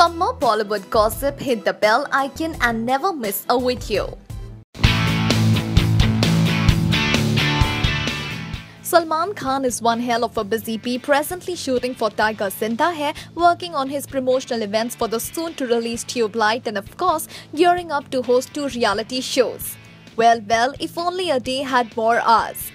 For more Bollywood gossip, hit the bell icon and never miss a video. Salman Khan is one hell of a busy bee presently shooting for Tiger Zinda Hai, working on his promotional events for the soon to release Tubelight and of course gearing up to host two reality shows. Well, well, if only a day had more hours.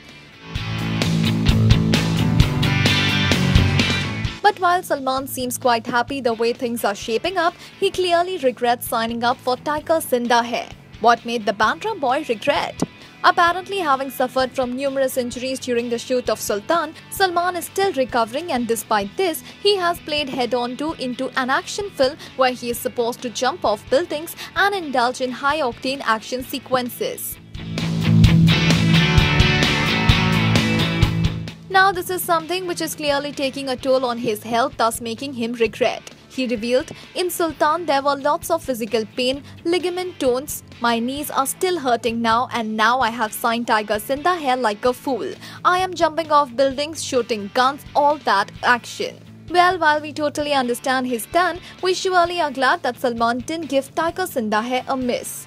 While Salman seems quite happy the way things are shaping up, he clearly regrets signing up for Tiger Zinda Hai. What made the Bandra boy regret? Apparently, having suffered from numerous injuries during the shoot of Sultan, Salman is still recovering, and despite this, he has played head on to into an action film where he is supposed to jump off buildings and indulge in high octane action sequences. This is something which is clearly taking a toll on his health, thus making him regret. He revealed, In Sultan, there were lots of physical pain, ligament tones. My knees are still hurting now, and now I have signed Tiger Zinda Hai like a fool. I am jumping off buildings, shooting guns, all that action. Well, while we totally understand his stand, we surely are glad that Salman didn't give Tiger Zinda Hai a miss.